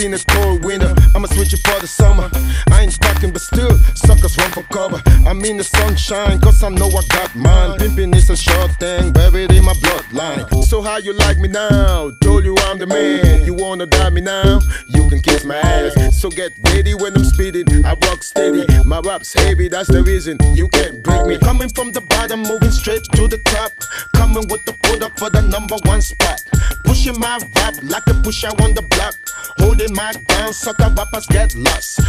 been a cold winter. I'ma switch it for the summer. I ain't stocking, but still, suckers run for cover. I'm in the sunshine, cause I know I got mine. Pimping is a short thing, buried in my bloodline. So, how you like me now? Told you I'm the man. Wanna die me now? You can kiss my ass. So, get ready when I'm speeding. I rock steady. My rap's heavy, that's the reason you can't break me. Coming from the bottom, moving straight to the top. Coming with the up for the number one spot. Pushing my rap like a pusher on the block. Holding my ground, sucker rappers get lost.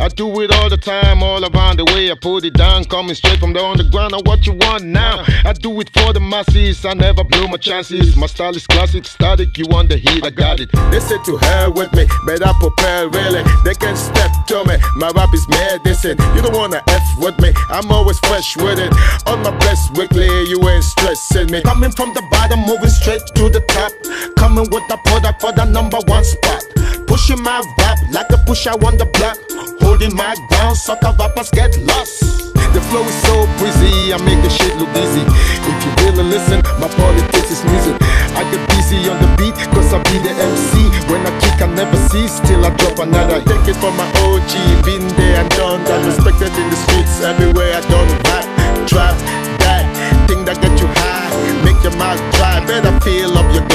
I do it all the time, all around the way. I put it down, coming straight from the underground. Now what you want now? I do it for the masses. I never blew my chances. My style is classic, static. You want the heat? I got it. They say to hell with me, but I prepare really. They can step to me. My rap is medicine. You don't wanna f with me. I'm always fresh with it. On my best weekly, you ain't stressing me. Coming from the bottom, moving straight to the top. Coming with the product for the number one spot. Pushing my rap like a pusher on the block. Holding my ground, sucker vapors get lost. The flow is so breezy, I make the shit look easy. If you really listen, my politics is music. I get busy on the beat, cause I be the MC. When I kick, I never cease, till I drop another. Take it from my OG, been there and done that. Respected in the streets, everywhere I done rap, Drop that thing that get you high. Make your mouth dry, better feel up your